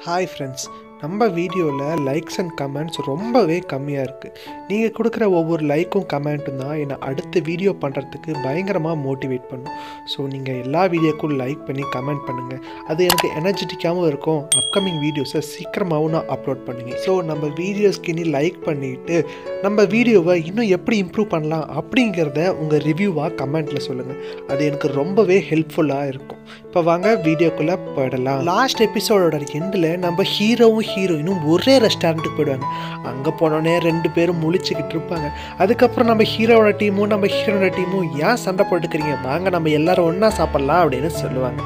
Hi friends நம்ம வீடியோவில் likes and comments ரொம்பவே கம்மியாக இருக்குது நீங்கள் கொடுக்குற ஒவ்வொரு லைக்கும் கமெண்ட்டும் தான் என்னை அடுத்த வீடியோ பண்ணுறதுக்கு பயங்கரமாக மோட்டிவேட் பண்ணும். ஸோ நீங்கள் எல்லா வீடியோக்கும் லைக் பண்ணி கமெண்ட் பண்ணுங்கள் அது எனக்கு எனர்ஜெட்டிக்காகவும் இருக்கும். அப்கமிங் வீடியோஸை சீக்கிரமாகவும் நான் அப்லோட் பண்ணுங்கள் ஸோ நம்ம வீடியோஸ்க்கு இனி லைக் பண்ணிவிட்டு நம்ம வீடியோவை இன்னும் எப்படி இம்ப்ரூவ் பண்ணலாம் அப்படிங்கிறத உங்கள் ரிவ்யூவாக கமெண்ட்டில் சொல்லுங்கள் அது எனக்கு ரொம்பவே ஹெல்ப்ஃபுல்லாக இருக்கும். இப்போ வாங்க வீடியோக்குள்ளே போயிடலாம். லாஸ்ட் எபிசோடோட எண்டில் நம்ம ஹீரோவும் ஹீரோயினும் ஒரே ரெஸ்டாரண்ட்டுக்கு போயிடுவாங்க. அங்கே போனோடனே ரெண்டு பேரும் முழிச்சுக்கிட்டு இருப்பாங்க. அதுக்கப்புறம் நம்ம ஹீரோவோட டீமும் நம்ம ஹீரோட டீமும் ஏன் சண்டை போட்டுக்கிறீங்க? வாங்க நம்ம எல்லாரும் ஒன்றா சாப்பிட்லாம் அப்படின்னு சொல்லுவாங்க.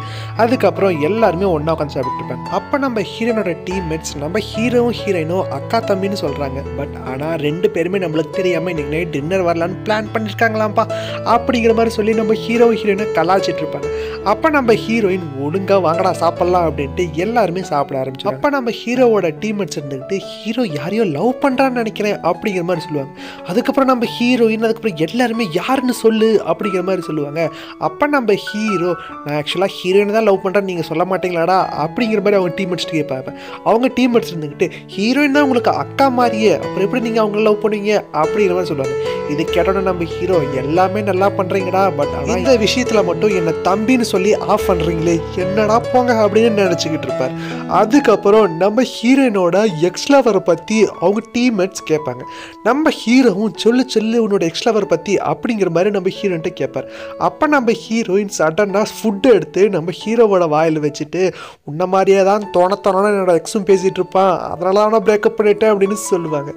அதுக்கப்புறம் எல்லாருமே ஒன்றா உட்காந்து சாப்பிட்டுருப்பாங்க அப்போ நம்ம ஹீரோனோட டீம்மேட்ஸ் நம்ம ஹீரோவும் ஹீரோயினும் அக்கா தம்பின்னு சொல்கிறாங்க பட் ஆனால் ரெண்டு பேருமே நம்மளுக்கு தெரியாமல் இன்றைக்கி நைட் டின்னர் வரலான்னு பிளான் பண்ணியிருக்காங்களாம்ப்பா அப்படிங்கிற மாதிரி சொல்லி நம்ம ஹீரோ ஹீரோயினை கலாச்சிட்டு இருப்பாங்க. அப்போ நம்ம ஹீரோயின் ஒழுங்காக வாங்கடா சாப்பிட்லாம் அப்படின்ட்டு எல்லாருமே சாப்பிட ஆரம்பிச்சோம் அப்போ நம்ம ஹீரோவோட டீம்மேட்ஸ் இருந்துக்கிட்டு ஹீரோ யாரையோ லவ் பண்ணுறான்னு நினைக்கிறேன் அப்படிங்கிற மாதிரி சொல்லுவாங்க. அதுக்கப்புறம் நம்ம ஹீரோயின் அதுக்கப்புறம் எல்லாருமே யாருன்னு சொல்லு அப்படிங்கிற மாதிரி சொல்லுவாங்க. அப்போ நம்ம ஹீரோ நான் ஆக்சுவலாக ஹீரோயின் தான் லவ் பண்ணுறேன்னு நீங்கள் சொல்ல மாட்டீங்களாடா அப்படிங்கிற மாதிரி அவங்க டீம்மேட்ஸ் கேட்பாங்க. அவங்க டீம்மேட்ஸ் இருந்துக்கிட்டு ஹீரோயின் தான் உங்களுக்கு அக்கா மாதிரியே அப்புறம் எப்படி நீங்கள் அவங்கள லவ் பண்ணுவீங்க? அப்படிங்கிற மாதிரி சொல்லுவாங்க. இது கேட்டோன்னே நம்ம ஹீரோ எல்லாமே நல்லா பண்ணுறீங்கடா பட் ஆனால் இந்த விஷயத்தில் மட்டும் என்னை தம்பின்னு சொல்லி ஆஃப் பண்ணுறீங்களே என்னடா போங்க அப்படின்னு நினச்சிக்கிட்டு இருப்பார். அதுக்கப்புறம் நம்ம ஹீரோயினோட எக்ஸ் லவரை பற்றி அவங்க டீம்மேட்ஸ் கேட்பாங்க. நம்ம ஹீரோவும் சொல்லு சொல்லு உன்னோட எக்ஸ் லவர் பற்றி அப்படிங்கிற மாதிரி நம்ம ஹீரோயின்ட்ட கேட்பார். அப்போ நம்ம ஹீரோயின் சடனாக ஃபுட்டு எடுத்து நம்ம ஹீரோவோட வாயில் வச்சுட்டு உன்ன மாதிரியே தான் தோண என்னோட எக்ஸும் பேசிகிட்டு இருப்பான். அதனால தான் நான் பிரேக்கப் பண்ணிட்டேன் அப்படின்னு சொல்லுவாங்க.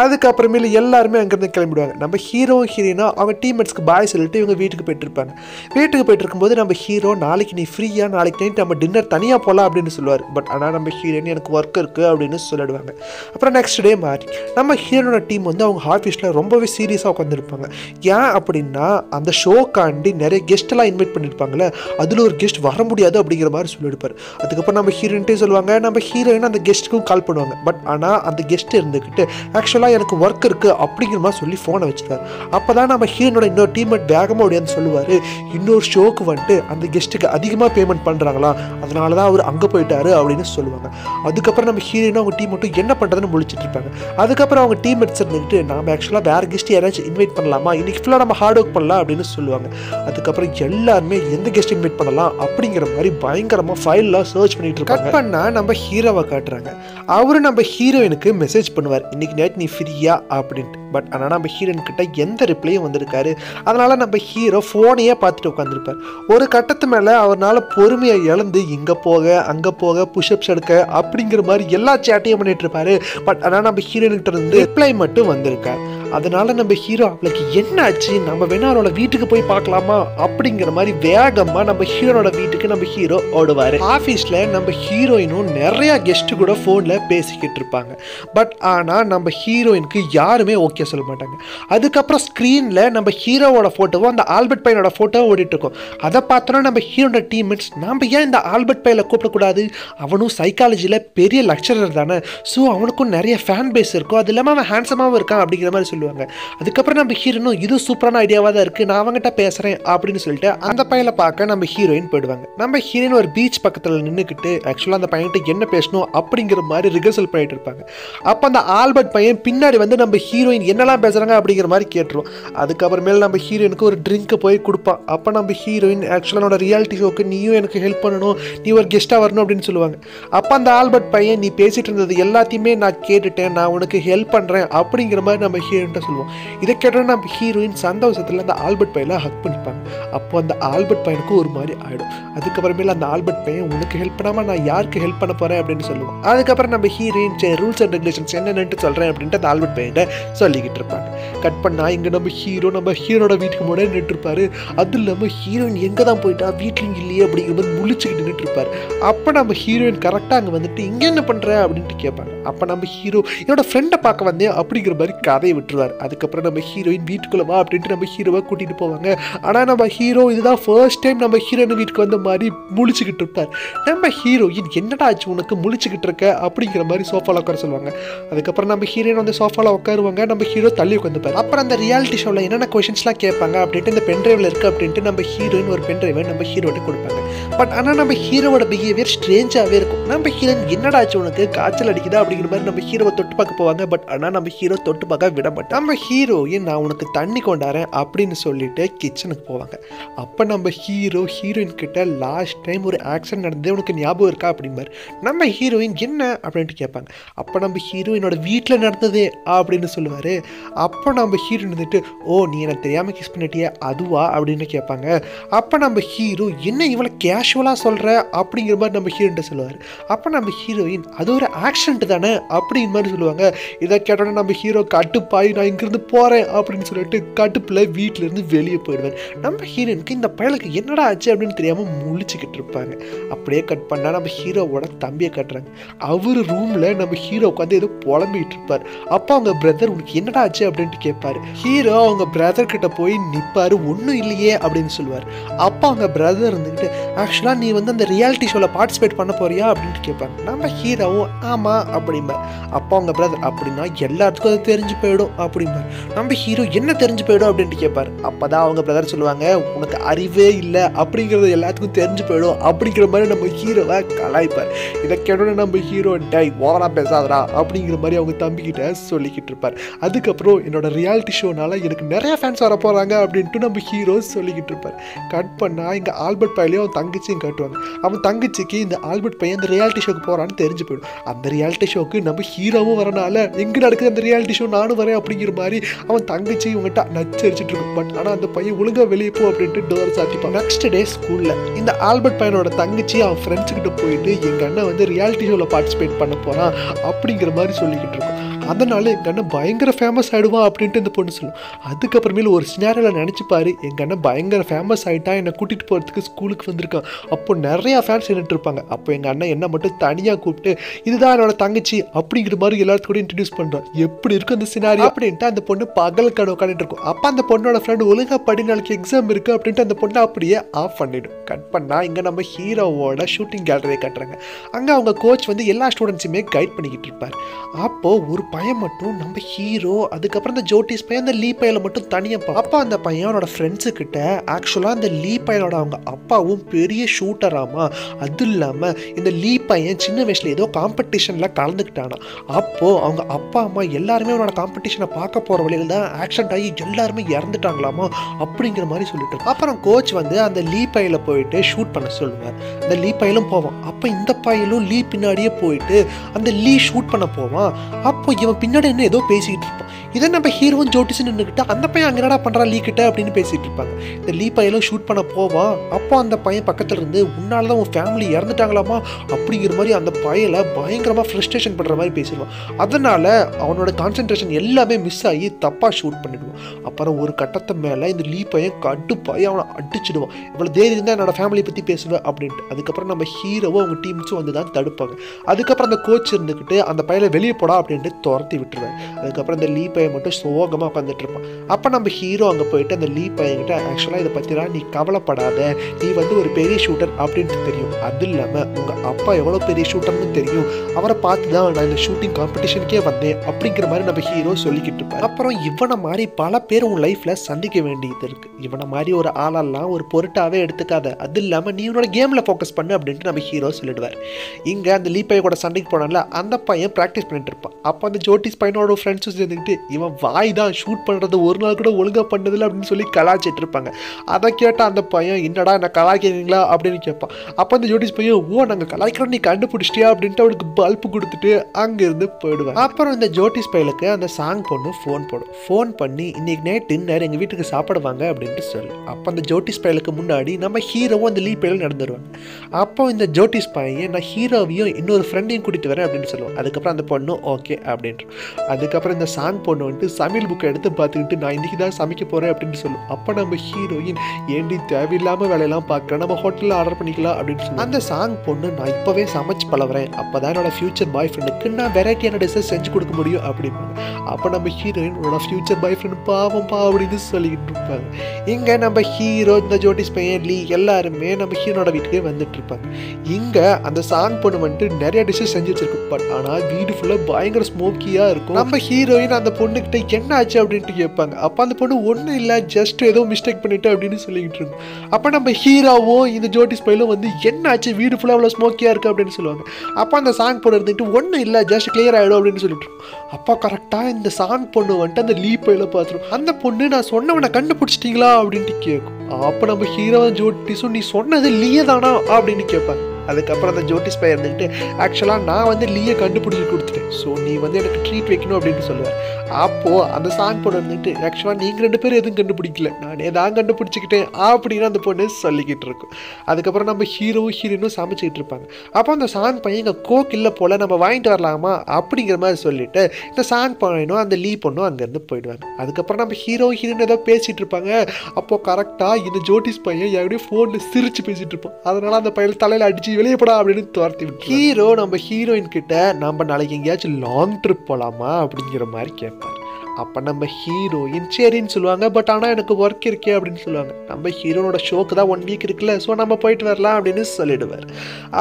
அதுக்கப்புறமேல எல்லாருமே அங்கேருந்து கிளம்பிடுவாங்க. நம்ம ஹீரோவும் ஹீரோயினா அவங்க டீம்மேட்ஸ்க்கு பாய் சொல்லிட்டு இவங்க வீட்டுக்கு போயிட்டுருப்பாங்க. வீட்டுக்கு போயிட்டு இருக்கும்போது நம்ம ஹீரோ நாளைக்கு நீ ஃப்ரீயாக நாளைக்கு நைட் நம்ம டின்னர் தனியாக போகலாம் அப்படின்னு சொல்லுவார். பட் ஆனால் நம்ம ஹீரோயின் எனக்கு ஒர்க் இருக்குது அப்படின்னு சொல்லிடுவாங்க. அப்புறம் நெக்ஸ்ட் டே மாறி நம்ம ஹீரோனோட டீம் வந்து அவங்க ஆஃபீஸில் ரொம்பவே சீரியஸாக உட்காந்துருப்பாங்க ஏன் அப்படின்னா அந்த ஷோக்காண்டி நிறைய கெஸ்ட்டெல்லாம் இன்வைட் பண்ணியிருப்பாங்களே அதில் ஒரு கெஸ்ட் வர முடியாது அப்படிங்கிற மாதிரி சொல்லியிருப்பார் அதுக்கப்புறம் நம்ம ஹீரோயின்ட்டே சொல்லுவாங்க நம்ம ஹீரோயின் அந்த கெஸ்ட்டுக்கும் கால் பண்ணுவாங்க. பட் ஆனால் அந்த கெஸ்ட் இருந்துக்கிட்டு ஆக்சுவலாக எனக்கு ஒர்க் இருக்குது அப்படிங்கிற மாதிரி சொல்லி ஃபோனை வச்சுருக்காரு அப்போ தான் நம்ம ஹீரோனோட இன்னொரு டீம்மேட் வேகமாக ஓடியாந்து சொல்லுவார் இன்னொரு ஷோக்கு வந்துட்டு அந்த கெஸ்ட்டுக்கு அதிகமாக பேமெண்ட் பண்ணுறாங்களா அதனால தான் அவர் அங்கே போயிட்டாரு அப்படின்னு சொல்லுவாங்க. அதுக்கப்புறம் நம்ம ஹீரோயின் அவங்க டீம் மட்டும் என்ன பண்ணுறதுன்னு முழிச்சிட்டு இருப்பாங்க. அதுக்கப்புறம் அவங்க டீம்மேட்ஸ் இருந்துட்டு நாம் ஆக்சுவலாக வேறு கெஸ்ட் யாராச்சும் இன்வைட் பண்ணலாமா? இன்னைக்கு ஃபுல்லாக நம்ம ஹார்ட் ஒர்க் பண்ணலாம் அப்படின்னு சொல்லுவாங்க. அதுக்கப்புறம் எல்லாருமே எந்த கெஸ்ட் இன்வைட் பண்ணலாம் அப்படிங்கிற மாதிரி பயங்கரமாக ஃபைல்லாம் சர்ச் பண்ணிட்டு இருக்காங்க கட் பண்ணால் நம்ம ஹீரோவை காட்டுறாங்க. அவரு நம்ம ஹீரோயினுக்கு மெசேஜ் பண்ணுவார். இன்னைக்கு நைட் நீ ஃப்ரீயா அப்படின்ட்டு. பட் ஆனால் நம்ம ஹீரோயின் கிட்ட எந்த ரிப்ளையும் வந்திருக்காரு அதனால நம்ம ஹீரோ ஃபோனையே பார்த்துட்டு உட்காந்துருப்பார் ஒரு கட்டத்து மேலே அவரால் பொறுமையை இழந்து இங்கே போக அங்கே போக புஷ்அப்ஸ் எடுக்க அப்படிங்கிற மாதிரி எல்லா சேட்டையும் பண்ணிட்டு இருப்பாரு. பட் ஆனால் நம்ம ஹீரோயின்கிட்ட இருந்து ரிப்ளை மட்டும் வந்திருக்கார் அதனால நம்ம ஹீரோ அவளுக்கு என்ன ஆச்சு நம்ம வேணா அவளோட வீட்டுக்கு போய் பார்க்கலாமா? அப்படிங்கிற மாதிரி வேகமாக நம்ம ஹீரோட வீட்டுக்கு நம்ம ஹீரோ ஓடுவாரு. ஆஃபீஸில் நம்ம ஹீரோயினும் நிறையா கெஸ்ட்டு கூட ஃபோனில் பேசிக்கிட்டு இருப்பாங்க. பட் ஆனால் நம்ம ஹீரோயினுக்கு யாருமே ஓகே சொல்ல மாட்டாங்க. அதுக்கப்புறம் ஸ்க்ரீனில் நம்ம ஹீரோவோட ஃபோட்டோவோ அந்த ஆல்பர்ட் பையனோட ஃபோட்டோவும் ஓடிட்டு இருக்கோம். அதை பார்த்தோன்னா நம்ம ஹீரோட டீம்மேட்ஸ் நம்ம ஏன் இந்த ஆல்பர்ட் பையனை கூப்பிடக்கூடாது? அவனும் சைக்காலஜியில் பெரிய லெக்சரர் தானே. ஸோ அவனுக்கும் நிறைய ஃபேன் பேஸ் இருக்கும். அது இல்லாமல் அவன் ஹேண்ட்ஸமாகவும் இருக்கான் அப்படிங்கிற மாதிரி சொல்லி சொல்லுவாங்க. அதுக்கப்புறம் நம்ம ஹீரோனும் இது சூப்பரான ஐடியாவாக தான் இருக்குது நான் அவங்ககிட்ட பேசுகிறேன் அப்படின்னு சொல்லிட்டு அந்த பையனை பார்க்க நம்ம ஹீரோயின் போயிடுவாங்க. நம்ம ஹீரோயின் ஒரு பீச் பக்கத்தில் நின்றுக்கிட்டு ஆக்சுவலாக அந்த பையன்கிட்ட என்ன பேசணும் அப்படிங்கிற மாதிரி ரிகர்சல் பண்ணிட்டு இருப்பாங்க. அப்போ அந்த ஆல்பர்ட் பையன் பின்னாடி வந்து நம்ம ஹீரோயின் என்னெல்லாம் பேசுகிறாங்க அப்படிங்கிற மாதிரி கேட்டுருவோம் அதுக்கப்புறமேல நம்ம ஹீரோயினுக்கு ஒரு ட்ரிங்க்கு போய் கொடுப்பான். அப்போ நம்ம ஹீரோயின் ஆக்சுவலாக ரியாலிட்டி ஷோக்கு நீயும் எனக்கு ஹெல்ப் பண்ணணும் நீ ஒரு கெஸ்ட்டாக வரணும் அப்படின்னு சொல்லுவாங்க. அப்போ அந்த ஆல்பர்ட் பையன் நீ பேசிட்டு இருந்தது எல்லாத்தையுமே நான் கேட்டுட்டேன். நான் உனக்கு ஹெல்ப் பண்ணுறேன் அப்படிங்கிற மாதிரி நம்ம ஹீரோயின்ட்ட சொல்லுவோம். இதை கேட்டால் நம்ம ஹீரோயின் சந்தோஷத்தில் அந்த ஆல்பர்ட் பையனை ஹக் பண்ணிப்பாங்க. அப்போ அந்த ஆல்பர்ட் பையனுக்கு ஒரு மாதிரி ஆகிடும் அதுக்கப்புறமேல அந்த ஆல்பர்ட் பையன் உனக்கு ஹெல்ப் பண்ணாமல் நான் யாருக்கு ஹெல்ப் பண்ண போகிறேன் அப்படின்னு சொல்லுவோம் அதுக்கப்புறம் நம்ம ஹீரோயின் ரூல்ஸ் அண்ட் ரெகுலேஷன்ஸ் என்னென்னு சொல்கிறேன் அப்படின்ட்டு அந்த ஆல்பர்ட் பையன்ட்ட சொல்லிக்கிட்டு இருப்பாங்க. கட் பண்ணால் இங்கே நம்ம ஹீரோ நம்ம ஹீரோட வீட்டுக்கு முன்னாடி நின்று இருப்பாரு. அது இல்லாமல் ஹீரோயின் எங்கே தான் போயிட்டா வீட்லையும் இல்லையே அப்படிங்கிற மாதிரி முழிச்சுக்கிட்டு நின்றுட்டு அப்போ நம்ம ஹீரோயின் கரெக்டாக அங்கே வந்துட்டு இங்கே என்ன பண்ணுற அப்படின்ட்டு கேட்பாங்க. அப்போ நம்ம ஹீரோ என்னோட ஃப்ரெண்டை பார்க்க வந்தேன் அப்படிங்கிற மாதிரி கதையை விட்டுருவாரு. சொல்லுவார். அதுக்கப்புறம் நம்ம ஹீரோயின் வீட்டுக்குள்ள வா அப்படின்ட்டு நம்ம ஹீரோவை கூட்டிகிட்டு போவாங்க. ஆனால் நம்ம ஹீரோ இதுதான் ஃபர்ஸ்ட் டைம் நம்ம ஹீரோயின் வீட்டுக்கு வந்த மாதிரி முழிச்சுக்கிட்டு இருப்பார். நம்ம ஹீரோயின் என்னடா ஆச்சு உனக்கு முழிச்சுக்கிட்டு இருக்க? அப்படிங்கிற மாதிரி சோஃபாவில் உட்கார சொல்லுவாங்க. அதுக்கப்புறம் நம்ம ஹீரோயின் வந்து சோஃபாவில் உட்காருவாங்க. நம்ம ஹீரோ தள்ளி உட்காந்துப்பார். அப்புறம் அந்த ரியாலிட்டி ஷோவில் என்னென்ன கொஷின்ஸ்லாம் கேட்பாங்க அப்படின்ட்டு இந்த பென்ட்ரைவில் இருக்குது அப்படின்ட்டு நம்ம ஹீரோயின் ஒரு பென்ட்ரைவை நம்ம ஹீரோட்ட கொடுப்பாங்க. பட் ஆனால் நம்ம ஹீரோவோட பிஹேவியர் ஸ்ட்ரேஞ்சாகவே இருக்கும். நம்ம ஹீரோயின் என்னடா ஆச்சு உனக்கு? காய்ச்சல் அடிக்குதா? அப்படிங்கிற மாதிரி நம்ம ஹீரோவை தொட்டு பார்க்க போவாங்க. பட் ஆனால் நம்ம ஹீரோ தொட்டு பார்க்க விட மாட்டோம் நம்ம ஹீரோயின் நான் உனக்கு தண்ணி கொண்டாரேன் அப்படின்னு சொல்லிட்டு கிச்சனுக்கு போவாங்க. அப்போ நம்ம ஹீரோ ஹீரோயின் கிட்ட லாஸ்ட் டைம் ஒரு ஆக்சிடென்ட் நடந்தது உனக்கு ஞாபகம் இருக்கா அப்படிம்பார். நம்ம ஹீரோயின் என்ன அப்படின்ட்டு கேட்பாங்க. அப்போ நம்ம ஹீரோயினோட வீட்டில் நடந்ததே அப்படின்னு சொல்லுவார். அப்போ நம்ம ஹீரோயின் வந்துட்டு ஓ நீ எனக்கு தெரியாமல் கிஸ் பண்ணிட்டியே அதுவா? அப்படின்னு கேட்பாங்க. அப்போ நம்ம ஹீரோ என்ன இவ்வளோ கேஷுவலாக சொல்கிற அப்படிங்கிற மாதிரி நம்ம ஹீரோன்ட்ட சொல்லுவார். அப்போ நம்ம ஹீரோயின் அது ஒரு ஆக்சிடென்ட் தானே? அப்படிங்கிற மாதிரி சொல்லுவாங்க. இதை கேட்டோன்னே நம்ம ஹீரோ கட்டுப்பாய் நான் இங்கேருந்து போகிறேன் அப்படின்னு சொல்லிட்டு கடுப்பில் வீட்டிலேருந்து வெளியே போயிடுவார் நம்ம ஹீரோனுக்கு இந்த பயலுக்கு என்னடா ஆச்சு அப்படின்னு தெரியாமல் முழிச்சுக்கிட்டு இருப்பாங்க. அப்படியே கட் பண்ணால் நம்ம ஹீரோவோட தம்பியை கட்டுறாங்க. அவர் ரூமில் நம்ம ஹீரோ உட்காந்து ஏதோ புலம்பிட்டு இருப்பார். அப்போ அவங்க பிரதர் உனக்கு என்னடா ஆச்சு அப்படின்ட்டு கேட்பாரு. ஹீரோ அவங்க பிரதர் கிட்ட போய் நிற்பாரு ஒன்றும் இல்லையே அப்படின்னு சொல்லுவார். அப்போ அவங்க பிரதர் இருந்துக்கிட்டு ஆக்சுவலாக நீ வந்து அந்த ரியாலிட்டி ஷோவில் பார்ட்டிசிபேட் பண்ண போறியா? அப்படின்ட்டு கேட்பாங்க. நம்ம ஹீரோவும் ஆமாம் அப்படிம்பார். அப்போ அவங்க பிரதர் அப்படின்னா எல்லாத்துக்கும் அது தெரிஞ்சு போயிடும். அப்படிம்பார். நம்ம ஹீரோ என்ன தெரிஞ்சு போயிடும் அப்படின்ட்டு கேட்பார் அப்போ தான் அவங்க பிரதர் சொல்லுவாங்க உனக்கு அறிவே இல்லை அப்படிங்கிறது எல்லாத்துக்கும் தெரிஞ்சு போயிடும். அப்படிங்கிற மாதிரி நம்ம ஹீரோவை கலாய்ப்பார். இதை கேட்டோன்னே நம்ம ஹீரோ டை ஓவரா பேசாதரா அப்படிங்கிற மாதிரி அவங்க தம்பிக்கிட்ட சொல்லிக்கிட்டு இருப்பார். அதுக்கப்புறம் என்னோட ரியாலிட்டி ஷோனால எனக்கு நிறைய ஃபேன்ஸ் வர போகிறாங்க அப்படின்ட்டு நம்ம ஹீரோ சொல்லிக்கிட்டு இருப்பார். கட் பண்ணால் இங்கே ஆல்பர்ட் பையலையும் அவன் தங்கச்சியும் கட்டுவாங்க அவன் தங்கச்சிக்கு இந்த ஆல்பர்ட் பையன் அந்த ரியாலிட்டி ஷோக்கு போகிறான்னு தெரிஞ்சு போயிடும். அந்த ரியாலிட்டி ஷோக்கு நம்ம ஹீரோவும் வரனால எங்கே நடக்குது அந்த ரியாலிட்டி ஷோ நானும் வரேன் அப்படிங்கிற மாதிரி அவன் தங்கச்சி இவங்ககிட்ட நச்சரிச்சுட்டு இருக்கும் பட் ஆனால் அந்த பையன் ஒழுங்காக வெளியே போ அப்படின்ட்டு டோர் சாத்திப்பான். நெக்ஸ்ட் டே ஸ்கூலில் இந்த ஆல்பர்ட் பையனோட தங்கச்சி அவன் ஃப்ரெண்ட்ஸ் கிட்ட போயிட்டு எங்கள் அண்ணன் வந்து ரியாலிட்டி ஷோவில் பார்ட்டிசிபேட் பண்ண போகிறான் அப்படிங்கிற மாதிரி சொல்லிக்கிட்டு இருக்கும் அதனால் எங்கள் அண்ணன் பயங்கர ஃபேமஸ் ஆகிடுவான் அப்படின்ட்டு இந்த பொண்ணு சொல்லும். அதுக்கப்புறமேல ஒரு சினாரியில் நினச்சிப்பாரு எங்கள் அண்ணன் பயங்கர ஃபேமஸ் ஆகிட்டா என்னை கூட்டிகிட்டு போகிறதுக்கு ஸ்கூலுக்கு வந்திருக்கான். அப்போ நிறையா ஃபேன்ஸ் நின்றுட்டு இருப்பாங்க. அப்போ எங்கள் அண்ணன் என்ன மட்டும் தனியாக கூப்பிட்டு இதுதான் என்னோட தங்கச்சி அப்படிங்கிற மாதிரி எல்லாத்துக்கூட இன்ட்ரடியூஸ் பண்ணுறான் எப்படி இருக்கும் அந்த சினாரி அப்படின்ட்டு அந்த பொண்ணு பகல் கடை உட்காந்துட்டு இருக்கும். அப்போ அந்த பொண்ணோட ஃப்ரெண்டு ஒழுங்காக படி நாளைக்கு எக்ஸாம் இருக்குது அப்படின்ட்டு அந்த பொண்ணை அப்படியே ஆஃப் பண்ணிடும். கட் பண்ணால் இங்கே நம்ம ஹீரோவோட ஷூட்டிங் கேலரியை கட்டுறாங்க. அங்கே அவங்க கோச் வந்து எல்லா ஸ்டூடெண்ட்ஸுமே கைட் பண்ணிக்கிட்டு இருப்பார். அப்போது ஒரு பையன் மட்டும் நம்ம ஹீரோ அதுக்கப்புறம் இந்த ஜோட்டிஸ் பையன் அந்த லீ பையனை மட்டும் தனியாக அப்போ அந்த பையன் அவனோட ஃப்ரெண்ட்ஸு கிட்ட ஆக்சுவலாக அந்த லீ பையனோட அவங்க அப்பாவும் பெரிய ஷூட்டராமா அது இல்லாமல் இந்த லீ பையன் சின்ன வயசில் ஏதோ காம்படிஷனில் கலந்துக்கிட்டானா. அப்போது அவங்க அப்பா அம்மா எல்லாருமே அவனோட காம்படிஷனை பார்க்க போகிற வழியில் தான் ஆக்சிடென்ட் ஆகி எல்லாருமே இறந்துட்டாங்களாமா அப்படிங்கிற மாதிரி சொல்லிட்டு அப்புறம் கோச் வந்து அந்த லீ பையில போயிட்டு ஷூட் பண்ண சொல்லுவார். அந்த லீ பையிலும் போவான். அப்போ இந்த பையலும் லீ பின்னாடியே போயிட்டு அந்த லீ ஷூட் பண்ண போவான். அப்போ இவன் பின்னாடி என்ன ஏதோ பேசிக்கிட்டு இருப்பான். இதே நம்ம ஹீரோவும் ஜோட்டிஸ் நின்றுக்கிட்டு அந்த பையன் அங்கே என்னடா பண்ணுறான் லீ கிட்ட அப்படின்னு பேசிகிட்டு இருப்பாங்க. இந்த லீ பையலும் ஷூட் பண்ண போவான் அப்போ அந்த பையன் பக்கத்தில் இருந்து உன்னால தான் உன் ஃபேமிலி இறந்துட்டாங்களாமா? அப்படிங்கிற மாதிரி அந்த பையலை பயங்கரமாக ஃப்ரஸ்ட்ரேஷன் பண்ணுற மாதிரி பேசிடுவான். அதனால அவனோட கான்சென்ட்ரேஷன் எல்லாமே மிஸ் ஆகி தப்பாக ஷூட் பண்ணிடுவான். அப்புறம் ஒரு கட்டத்தை மேலே இந்த லீ பையன் கடுப்பாய் அவனை அடிச்சிடுவான். இவ்வளோ தைரியம் இருந்தால் என்னோட ஃபேமிலியை பற்றி பேசுவேன் அப்படின்ட்டு. அதுக்கப்புறம் நம்ம ஹீரோவும் அவங்க டீம்ஸும் வந்து தான் தடுப்பாங்க. அதுக்கப்புறம் அந்த கோச் இருந்துக்கிட்டு அந்த பையலை வெளியே போடா அப்படின்ட்டு துரத்தி விட்டுருவேன் அதுக்கப்புறம் இந்த லீ பையன் மட்டும் சோகமாக உட்காந்துட்டு இருப்பான். அப்போ நம்ம ஹீரோ அங்கே போயிட்டு அந்த லீ பையன்கிட்ட ஆக்சுவலாக இதை பற்றிலாம் நீ கவலைப்படாத. நீ வந்து ஒரு பெரிய ஷூட்டர் அப்படின்ட்டு தெரியும். அது இல்லாமல் உங்கள் அப்பா எவ்வளோ பெரிய ஷூட்டர்னு தெரியும். அவரை பார்த்து தான் நான் இந்த ஷூட்டிங் காம்படிஷனுக்கே வந்தேன். அப்படிங்கிற மாதிரி நம்ம ஹீரோ சொல்லிக்கிட்டு இருப்பார். அப்புறம் இவனை மாதிரி பல பேர் உன் லைஃப்பில் சந்திக்க வேண்டியது இருக்குது இவனை மாதிரி ஒரு ஆளெல்லாம் ஒரு பொருட்டாகவே எடுத்துக்காத. அது இல்லாமல் நீ உன்னோட கேமில் ஃபோக்கஸ் பண்ணு அப்படின்ட்டு நம்ம ஹீரோ சொல்லிடுவார். இங்கே அந்த லீ பையன் கூட சண்டைக்கு போனால அந்த பையன் ப்ராக்டிஸ் பண்ணிட்டு இருப்பான். அப்போ அந்த ஜோட்டிஸ் பையனோட ஃப்ரெண்ட்ஸும் சேர்ந்துக்கிட்டு இவன் வாய் தான் ஷூட் பண்ணுறது ஒரு நாள் கூட ஒழுங்காக பண்ணதில்லை அப்படின்னு சொல்லி கலாச்சிட்டு இருப்பாங்க அதை கேட்டால் அந்த பையன் என்னடா என்ன கலாய்க்கிறீங்களா? அப்படின்னு கேட்பான். அப்போ அந்த ஜோடிஸ் பையன் ஓ நாங்கள் கலாய்க்கிறோம் நீ கண்டுபிடிச்சிட்டியா? அப்படின்ட்டு அவனுக்கு பல்ப் கொடுத்துட்டு அங்கேருந்து போயிடுவேன் அப்புறம் இந்த ஜோட்டிஸ் பையலுக்கு அந்த சாங் பொண்ணு ஃபோன் போடும் ஃபோன் பண்ணி இன்னைக்கு நைட் டின்னர் எங்கள் வீட்டுக்கு சாப்பிடுவாங்க அப்படின்ட்டு சொல்லு. அப்போ அந்த ஜோட்டிஸ் பையலுக்கு முன்னாடி நம்ம ஹீரோவும் அந்த லீ பயலும் நடந்துருவாங்க. அப்போ இந்த ஜோட்டிஸ் பையன் நான் ஹீரோவையும் இன்னொரு ஃப்ரெண்டையும் கூட்டிகிட்டு வரேன் அப்படின்னு சொல்லுவோம் அதுக்கப்புறம் அந்த பொண்ணும் ஓகே அப்படின்ட்டு அதுக்கப்புறம் இந்த சாங் பொண்ணு பொண்ணு வந்துட்டு சமையல் புக்கை எடுத்து பார்த்துக்கிட்டு நான் இன்றைக்கி தான் சமைக்க போகிறேன் அப்படின்னு சொல்லும் அப்போ நம்ம ஹீரோயின் ஏண்டி தேவையில்லாமல் வேலையெல்லாம் பார்க்குறேன் நம்ம ஹோட்டலில் ஆர்டர் பண்ணிக்கலாம் அப்படின்னு சொல்லி. அந்த சாங் பொண்ணு நான் இப்போவே சமைச்சு பழகுறேன். அப்போ தான் என்னோடய ஃபியூச்சர் பாய் ஃப்ரெண்டுக்கு நான் வெரைட்டியான டிஷ்ஷை செஞ்சு கொடுக்க முடியும் அப்படின்னு அப்போ நம்ம ஹீரோயின் உன்னோட ஃபியூச்சர் பாய் ஃப்ரெண்ட் பாவம் பா அப்படின்னு சொல்லிக்கிட்டு இருப்பாங்க. இங்கே நம்ம ஹீரோ இந்த ஜோட்டிஸ் பையன் லீ எல்லாருமே நம்ம ஹீரோட வீட்டுக்கே வந்துட்டு இருப்பாங்க. இங்கே அந்த சாங் பொண்ணு வந்துட்டு நிறைய டிஷ்ஷஸ் செஞ்சு வச்சிருக்கு. பட் ஆனால் வீடு ஃபுல்லாக பயங்கர ஸ்மோக்கியாக இருக்கும். நம்ம ஹீரோயின் அந்த பொண்ணு பொண்ணுக்கிட்ட என்ன ஆச்சு அப்படின்ட்டு கேட்பாங்க. அப்போ அந்த பொண்ணு ஒன்றும் இல்லை ஜஸ்ட் ஏதோ மிஸ்டேக் பண்ணிட்டு அப்படின்னு சொல்லிக்கிட்டு இருக்கும். அப்போ நம்ம ஹீரோவும் இந்த ஜோட்டிஸ் பையிலும் வந்து என்ன ஆச்சு வீடு ஃபுல்லாக அவ்வளோ ஸ்மோக்கியாக இருக்குது அப்படின்னு சொல்லுவாங்க. அப்போ அந்த சாங் பொண்ணு இருந்துட்டு ஒன்றும் இல்லை ஜஸ்ட் கிளியர் ஆகிடும் அப்படின்னு சொல்லிட்டு இருக்கும். அப்போ கரெக்டாக இந்த சாங் பொண்ணு வந்துட்டு அந்த லீ பையில பார்த்துரும். அந்த பொண்ணு நான் சொன்னவனை கண்டுபிடிச்சிட்டிங்களா? அப்படின்ட்டு கேட்கும் அப்போ நம்ம ஹீரோ ஜோட்டிஸும் நீ சொன்னது லீயே தானா அப்படின்னு கேட்பாங்க. அதுக்கப்புறம் அந்த ஜோட்டிஸ் பையன் இருந்துக்கிட்டு ஆக்சுவலாக நான் வந்து லீயை கண்டுபிடிச்சி கொடுத்துட்டேன். ஸோ நீ வந்து எனக்கு ட்ரீட் வைக்கணும் அப்படின்னு சொல்லுவார். அப்போது அந்த சாங் பொண்ணு வந்துட்டு ஆக்சுவலாக நீங்கள் ரெண்டு பேரும் எதுவும் கண்டுபிடிக்கல. நானே தான் கண்டுபிடிச்சிக்கிட்டேன் அப்படின்னு அந்த பொண்ணு சொல்லிக்கிட்டு இருக்கும். அதுக்கப்புறம் நம்ம ஹீரோவும் ஹீரோயினும் சமைச்சிக்கிட்டு இருப்பாங்க. அப்போ அந்த சாங் பையன் இங்கே கோக் இல்லை போல் நம்ம வாங்கிட்டு வரலாமா? அப்படிங்கிற மாதிரி சொல்லிட்டு இந்த சாங் பையனும் அந்த லீ பொண்ணும் அங்கேருந்து போயிடுவாங்க. அதுக்கப்புறம் நம்ம ஹீரோ ஹீரோயின் ஏதோ பேசிகிட்டு இருப்பாங்க. அப்போது கரெக்டாக இந்த ஜோட்டிஸ் பையன் எப்படியும் ஃபோனில் சிரித்து பேசிகிட்டு இருப்போம் அதனால் அந்த பையன் தலையில் அடிச்சு வெளியே அப்படின்னு துரத்தி விட்டு ஹீரோ நம்ம ஹீரோயின் கிட்ட நம்ம நாளைக்கு எங்கேயாச்சும் லாங் ட்ரிப் போகலாமா அப்படிங்கிற மாதிரி கேட்பார். அப்போ நம்ம ஹீரோயின் சரின்னு சொல்லுவாங்க பட் ஆனால் எனக்கு ஒர்க் இருக்கே அப்படின்னு சொல்லுவாங்க. நம்ம ஹீரோனோட ஷோக்கு தான் ஒன் வீக் இருக்குல்ல ஸோ நம்ம போயிட்டு வரலாம் அப்படின்னு சொல்லிடுவார்.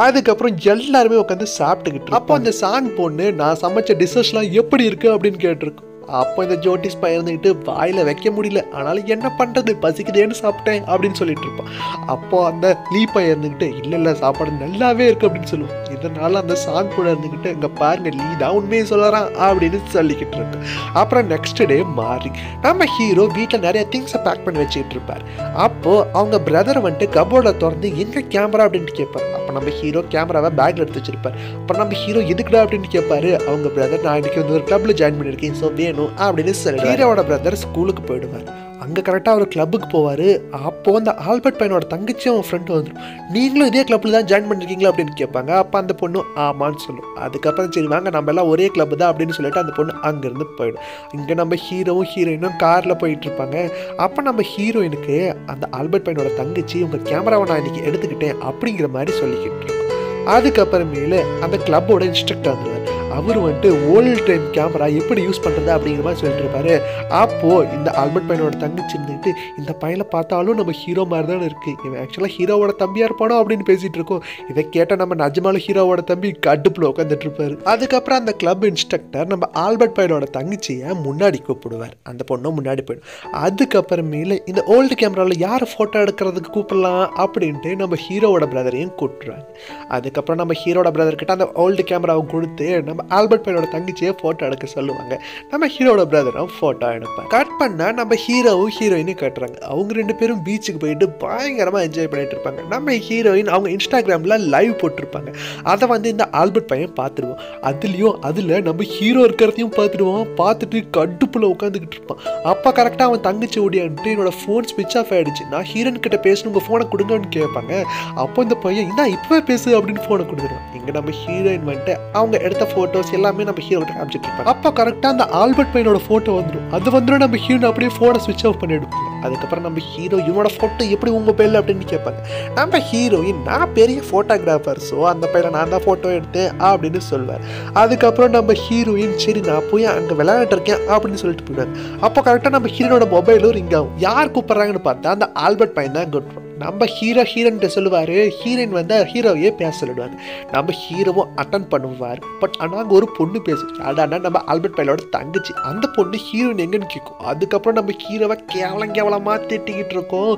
அதுக்கப்புறம் எல்லாருமே உட்காந்து சாப்பிட்டுக்கிட்டு அப்போ அந்த சாங் பொண்ணு நான் சமைச்ச டிஷ்ஷஸ்லாம் எப்படி இருக்குது அப்படின்னு கேட்டிருக்கோம். அப்போ இந்த ஜோட்டிஸ் பையன் வாயில் வைக்க முடியல. ஆனாலும் என்ன பண்ணுறது பசிக்குதேன்னு சாப்பிட்டேன் அப்படின்னு சொல்லிட்டு இருப்பான் அப்போ அந்த லீ பயந்துக்கிட்டு இல்லை இல்லை சாப்பாடு நல்லாவே இருக்கு அப்படின்னு சொல்லுவோம் இதனால அந்த சாங் கூட இருந்துக்கிட்டு இங்கே பாருங்க லீ தான் உண்மையை சொல்லறான் அப்படின்னு சொல்லிக்கிட்டு இருக்கு. அப்புறம் நெக்ஸ்ட் டே மாறி நம்ம ஹீரோ வீட்டில் நிறைய திங்ஸை பேக் பண்ணி வச்சுக்கிட்டு இருப்பார். அப்போது அவங்க பிரதர் வந்துட்டு கபோர்டை திறந்து எங்கே கேமரா அப்படின்ட்டு கேட்பார் அப்போ நம்ம ஹீரோ கேமராவை பேக்கில் எடுத்து வச்சிருப்பார். அப்புறம் நம்ம ஹீரோ எதுக்குடா? அப்படின்னு கேட்பாரு அவங்க பிரதர் நான் இன்னைக்கு வந்து ஒரு கிளப்ல ஜாயின் பண்ணியிருக்கேன். ஸோ வேணும் அப்படின்னு சொல்லி ஹீரோவோட பிரதர் ஸ்கூலுக்கு போயிடுவார். அங்கே கரெக்டாக அவர் கிளப்புக்கு போவார். அப்போது அந்த ஆல்பர்ட் பையனோட தங்கச்சியும் அவன் ஃப்ரெண்டு வந்துடும் நீங்களும் இதே கிளப்பில் தான் ஜாயின் பண்ணிருக்கீங்களா அப்படின்னு கேட்பாங்க. அப்போ அந்த பொண்ணு ஆமான்னு சொல்லும். அதுக்கப்புறம் சரி வாங்க நம்ம எல்லாம் ஒரே கிளப்பு தான் அப்படின்னு சொல்லிட்டு அந்த பொண்ணு அங்கேருந்து போயிடும். இங்கே நம்ம ஹீரோவும் ஹீரோயினும் காரில் போயிட்டு இருப்பாங்க. அப்போ நம்ம ஹீரோயினுக்கு அந்த ஆல்பர்ட் பையனோட தங்கச்சி உங்கள் கேமராவை நான் இன்றைக்கி எடுத்துக்கிட்டேன் அப்படிங்கிற மாதிரி சொல்லிக்கிட்டு இருக்கோம். அதுக்கப்புறமேல அந்த கிளப்போட இன்ஸ்ட்ரக்டர் வந்துடுவார் அவர் வந்துட்டு ஓல்டு டைம் கேமரா எப்படி யூஸ் பண்ணுறது அப்படிங்கிற மாதிரி சொல்லிட்டு இருப்பாரு. அப்போது இந்த ஆல்பர்ட் பையனோட தங்கச்சி இருந்துட்டு இந்த பையனை பார்த்தாலும் நம்ம ஹீரோ மாதிரி தான் இருக்குது இவன் ஆக்சுவலாக ஹீரோவோட தம்பியாக இருப்பானோ அப்படின்னு பேசிகிட்டு இருக்கோம். இதை கேட்டால் நம்ம நிஜமால ஹீரோவோட தம்பி கடுப்பில் உட்காந்துட்டு இருப்பார். அதுக்கப்புறம் அந்த கிளப் இன்ஸ்ட்ரக்டர் நம்ம ஆல்பர்ட் பையனோட தங்கச்சியை முன்னாடி கூப்பிடுவார். அந்த பொண்ணும் முன்னாடி போயிடும். அதுக்கப்புறமேல இந்த ஓல்டு கேமராவில் யார் ஃபோட்டோ எடுக்கிறதுக்கு கூப்பிடலாம் அப்படின்ட்டு நம்ம ஹீரோவோட பிரதரையும் கூப்பிட்றாங்க அதுக்கப்புறம் நம்ம ஹீரோட பிரதர்கிட்ட அந்த ஓல்டு கேமராவை கொடுத்து நம்ம ஆல்பர்ட் பையனோட தங்கச்சியை ஃபோட்டோ எடுக்க சொல்லுவாங்க. நம்ம ஹீரோட பிரதரும் ஃபோட்டோ எடுப்பேன் கட் பண்ணால் நம்ம ஹீரோவும் ஹீரோயினும் கட்டுறாங்க. அவங்க ரெண்டு பேரும் பீச்சுக்கு போயிட்டு பயங்கரமாக என்ஜாய் பண்ணிட்டு இருப்பாங்க. நம்ம ஹீரோயின் அவங்க இன்ஸ்டாகிராமில் லைவ் போட்டிருப்பாங்க. அதை வந்து இந்த ஆல்பர்ட் பையன் பார்த்துருவோம் அதுலேயும் அதில் நம்ம ஹீரோ இருக்கிறதையும் பார்த்துடுவோம் பார்த்துட்டு கடுப்பில் உட்காந்துக்கிட்டு இருப்பான். அப்போ கரெக்டாக அவன் தங்கச்சி ஓடியான்ட்டு என்னோட ஃபோன் ஸ்விட்ச் ஆஃப் ஆகிடுச்சு நான் ஹீரோன் கிட்ட பேசணும் உங்கள் ஃபோனை கொடுங்கன்னு கேட்பாங்க. அப்போ இந்த பையன் இந்தா இப்போவே பேசு அப்படின்னு ஃபோனை கொடுத்துருவான் இங்கே நம்ம ஹீரோயின் வந்துட்டு அவங்க எடுத்த ஃபோட்டோ ஃபோட்டோஸ் எல்லாமே நம்ம ஹீரோ கிட்ட காமிச்சிட்டு இருப்பாங்க அப்போ கரெக்டாக அந்த ஆல்பர்ட் பையனோட ஃபோட்டோ வந்துடும் அது வந்துடும் நம்ம ஹீரோ அப்படியே ஃபோனை ஸ்விட்ச் ஆஃப் பண்ணிடுவோம் அதுக்கப்புறம் நம்ம ஹீரோ இவனோட ஃபோட்டோ எப்படி உங்கள் பேரில் அப்படின்னு கேட்பாங்க நம்ம ஹீரோயின் நான் பெரிய ஃபோட்டோகிராஃபர் ஸோ அந்த பையனை நான் தான் ஃபோட்டோ எடுத்தேன் அப்படின்னு சொல்லுவார் அதுக்கப்புறம் நம்ம ஹீரோயின் சரி நான் போய் அங்கே விளையாண்டுட்டு இருக்கேன் அப்படின்னு சொல்லிட்டு போயிடுவாங்க அப்போ கரெக்டாக நம்ம ஹீரோனோட மொபைலும் ரிங் ஆகும். யார் கூப்பிட்றாங்கன்னு பார்த்தா அந்த ஆல்பர்ட் பையன் தான் கூப்பிட்றோம் நம்ம ஹீரோ ஹீரோன்ட்டு சொல்லுவார் ஹீரோயின் வந்து ஹீரோவையே பேச சொல்லிடுவாங்க நம்ம ஹீரோவும் அட்டன் பண்ணுவார். பட் ஆனால் அங்கே ஒரு பொண்ணு பேசுவோம் அடானா நம்ம ஆல்பர்ட் பையலோட தங்கச்சி. அந்த பொண்ணு ஹீரோயின் எங்கேன்னு கேட்கும் அதுக்கப்புறம் நம்ம ஹீரோவை கேவலம் கேவலமாக திட்டிக்கிட்டு இருக்கோம்.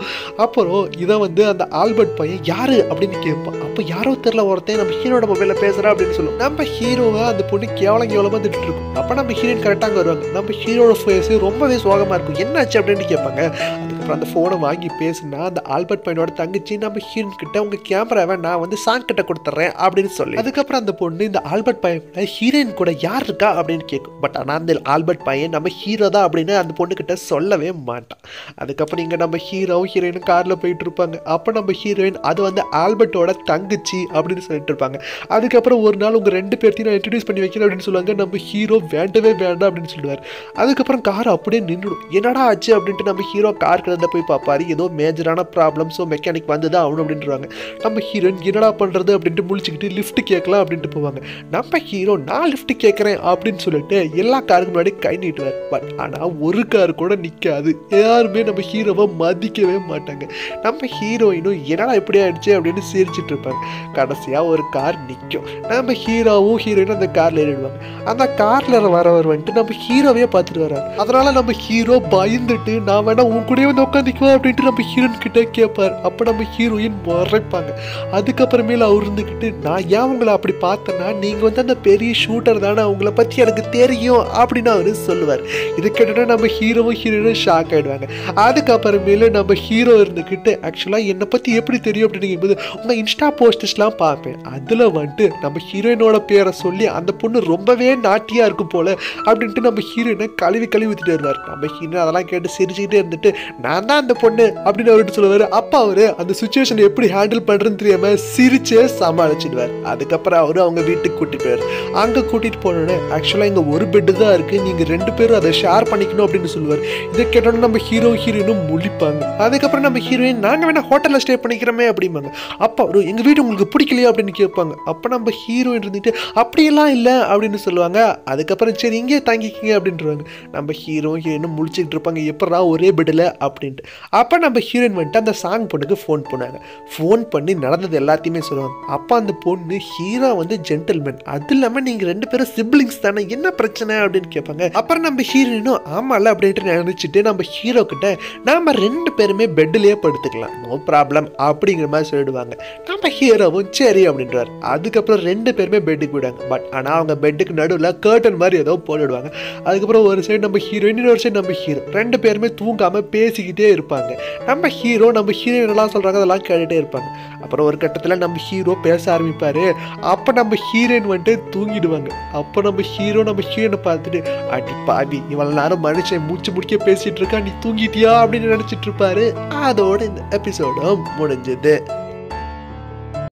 அப்புறம் இதை வந்து அந்த ஆல்பர்ட் பையன் யார் அப்படின்னு கேட்பான். அப்போ யாரோ தெரில ஒருத்தன் நம்ம ஹீரோட மொபைலில் பேசுகிறா அப்படின்னு சொல்லுவோம் நம்ம ஹீரோவை அந்த பொண்ணு கேவலம் கேவலமாக திட்டு இருக்கும். அப்போ நம்ம ஹீரோயின் கரெக்டாக அங்கே வருவாங்க. நம்ம ஹீரோட ஃபேஸ் ரொம்பவே சோகமாக இருக்கும். என்னாச்சு அப்படின்னு கேட்பாங்க. அதுக்கப்புறம் அந்த ஃபோனை வாங்கி பேசுனா அந்த ஆல்பர்ட் பையன் பையனோட தங்கச்சி நம்ம ஹீரோன் கிட்ட உங்க கேமராவை நான் வந்து சாங் கிட்ட கொடுத்துட்றேன் அப்படின்னு சொல்லி. அதுக்கப்புறம் அந்த பொண்ணு இந்த ஆல்பர்ட் பையன் ஹீரோயின் கூட யார் இருக்கா? அப்படின்னு கேட்கும் பட் ஆனால் அந்த ஆல்பர்ட் பையன் நம்ம ஹீரோ தான் அப்படின்னு அந்த பொண்ணு கிட்ட சொல்லவே மாட்டான். அதுக்கப்புறம் இங்கே நம்ம ஹீரோவும் ஹீரோயினும் காரில் போயிட்டு இருப்பாங்க. அப்போ நம்ம ஹீரோயின் அது வந்து ஆல்பர்ட்டோட தங்கச்சி அப்படின்னு சொல்லிட்டு இருப்பாங்க. அதுக்கப்புறம் ஒரு நாள் உங்கள் ரெண்டு பேர்த்தையும் நான் இன்ட்ரடியூஸ் பண்ணி வைக்கிறேன் அப்படின்னு சொல்லுவாங்க. நம்ம ஹீரோ வேண்டவே வேண்டாம் அப்படின்னு சொல்லுவார். அதுக்கப்புறம் கார் அப்படியே நின்றுடும். என்னடா ஆச்சு? அப்படின்ட்டு நம்ம ஹீரோ கார் கிட்ட போய் பார்ப்பாரு. ஏதோ மேஜரான ப்ராப்ளம் ஸோ மெக்கானிக் வந்து தான் ஆகணும் அப்படின்றாங்க. நம்ம ஹீரோயின் என்னடா பண்ணுறது அப்படின்ட்டு முழிச்சுக்கிட்டு லிஃப்ட் கேட்கலாம் அப்படின்ட்டு போவாங்க. நம்ம ஹீரோ நான் லிஃப்ட் கேட்குறேன் அப்படின்னு சொல்லிட்டு எல்லா காருக்கு முன்னாடி கை நீட்டுவார். பட் ஆனால் ஒரு கார் கூட நிற்காது யாருமே நம்ம ஹீரோவை மதிக்கவே மாட்டாங்க. நம்ம ஹீரோயினும் என்னடா இப்படி ஆயிடுச்சு அப்படின்னு சிரிச்சிட்டு இருப்பாங்க கடைசியாக ஒரு கார் நிற்கும் நம்ம ஹீரோவும் ஹீரோயினும் அந்த காரில் ஏறிடுவாங்க. அந்த காரில் வரவர் வந்துட்டு நம்ம ஹீரோவே பார்த்துட்டு வர்றாரு. அதனால் நம்ம ஹீரோ பயந்துட்டு நான் வேணா உன் கூடயே வந்து உட்காந்துக்குவேன் அப்படின்ட்டு நம்ம ஹீரோன் கிட்டே கேட்பார். அப்போ நம்ம ஹீரோயின் மறைப்பாங்க. அதுக்கப்புறமேல அவர் இருந்துக்கிட்டு நான் ஏன் உங்களை அப்படி பார்த்தேன்னா நீங்கள் வந்து அந்த பெரிய ஷூட்டர் தானே அவங்கள பற்றி எனக்கு தெரியும் அப்படின்னு அவர் சொல்லுவார். இது கேட்டோன்னா நம்ம ஹீரோவும் ஹீரோயினும் ஷாக் ஆகிடுவாங்க அதுக்கப்புறமேல நம்ம ஹீரோ இருந்துக்கிட்டு ஆக்சுவலாக என்னை பற்றி எப்படி தெரியும்? அப்படின்னு கேட்கும்போது உங்கள் இன்ஸ்டா போஸ்டர்ஸ்லாம் பார்ப்பேன். அதில் வந்துட்டு நம்ம ஹீரோயினோட பேரை சொல்லி அந்த பொண்ணு ரொம்பவே நாட்டியாக இருக்கும் போல அப்படின்ட்டு நம்ம ஹீரோயினை கழுவி கழுவி ஊற்றிட்டு வருவார். நம்ம ஹீரோயின் அதெல்லாம் கேட்டு சிரிச்சுக்கிட்டே இருந்துட்டு நான் தான் அந்த பொண்ணு அப்படின்னு அவர்கிட்ட சொல்லுவார். அப்போ அவர் அந்த சுச்சுவேஷன் எப்படி ஹேண்டில் பண்ணுறதுன்னு தெரியாமல் சிரிச்சே சமாளிச்சிடுவார். அதுக்கப்புறம் அவரும் அவங்க வீட்டுக்கு கூட்டிட்டு போவார் அங்கே கூட்டிகிட்டு போனோடனே ஆக்சுவலாக இங்கே ஒரு பெட்டு தான் இருக்குது நீங்கள் ரெண்டு பேரும் அதை ஷேர் பண்ணிக்கணும் அப்படின்னு சொல்லுவார். இதை கேட்டோன்னே நம்ம ஹீரோ ஹீரோயினும் முழிப்பாங்க. அதுக்கப்புறம் நம்ம ஹீரோயின் நாங்கள் வேணா ஹோட்டலில் ஸ்டே பண்ணிக்கிறோமே அப்படிம்பாங்க. அப்போ அவரு எங்கள் வீடு உங்களுக்கு பிடிக்கலையா? அப்படின்னு கேட்பாங்க. அப்போ நம்ம ஹீரோயின் இருந்துட்டு அப்படியெல்லாம் இல்லை அப்படின்னு சொல்லுவாங்க. அதுக்கப்புறம் சரி இங்கே தங்கிக்கிங்க அப்படின்றவாங்க. நம்ம ஹீரோ ஹீரோயினும் முழிச்சுக்கிட்டு இருப்பாங்க. எப்படா ஒரே பெட்டில் அப்படின்ட்டு. அப்போ நம்ம ஹீரோயின் வந்துட்டு அந்த சாங் பொண்ணுக்கு ஃபோன் பண்ணாங்க. ஃபோன் பண்ணி நடந்தது எல்லாத்தையுமே சொல்லுவாங்க. அப்போ அந்த பொண்ணு ஹீரோ வந்து ஜென்டில்மேன் அது இல்லாமல் நீங்கள் ரெண்டு பேரும் சிப்ளிங்ஸ் தானே என்ன பிரச்சனை அப்படின்னு கேட்பாங்க. அப்புறம் நம்ம ஹீரோயினும் ஆமாம்ல அப்படின்ட்டு நினச்சிட்டு நம்ம ஹீரோ கிட்ட நாம் ரெண்டு பேருமே பெட்டிலே படுத்துக்கலாம். நோ ப்ராப்ளம் அப்படிங்கிற மாதிரி சொல்லிடுவாங்க. நம்ம ஹீரோவும் சரி அப்படின்றார். அதுக்கப்புறம் ரெண்டு பேருமே பெட்டுக்கு விடுவாங்க. பட் ஆனால் அவங்க பெட்டுக்கு நடுவில் கேர்டன் மாதிரி ஏதோ போட்டுடுவாங்க. அதுக்கப்புறம் ஒரு சைடு நம்ம ஹீரோயின் இன்னொரு சைடு நம்ம ஹீரோ ரெண்டு பேருமே தூங்காமல் பேசிக்கிட்டே இருப்பாங்க. நம்ம ஹீரோ நம்ம ஹீரோ ஹீரோயின் என்னெல்லாம் சொல்கிறாங்க அதெல்லாம் கேட்டுகிட்டே இருப்பாங்க. அப்புறம் ஒரு கட்டத்தில் நம்ம ஹீரோ பேச ஆரம்பிப்பார். அப்போ நம்ம ஹீரோயின் வந்துட்டு தூங்கிடுவாங்க. அப்போ நம்ம ஹீரோ நம்ம ஹீரோனை பார்த்துட்டு அடி பாவி இவ்வளோ நேரம் மனுஷன் மூச்சு முடிக்க பேசிகிட்டு இருக்கா நீ தூங்கிட்டியா அப்படின்னு நினச்சிட்டு இருப்பாரு. அதோட இந்த எபிசோடும் முடிஞ்சது.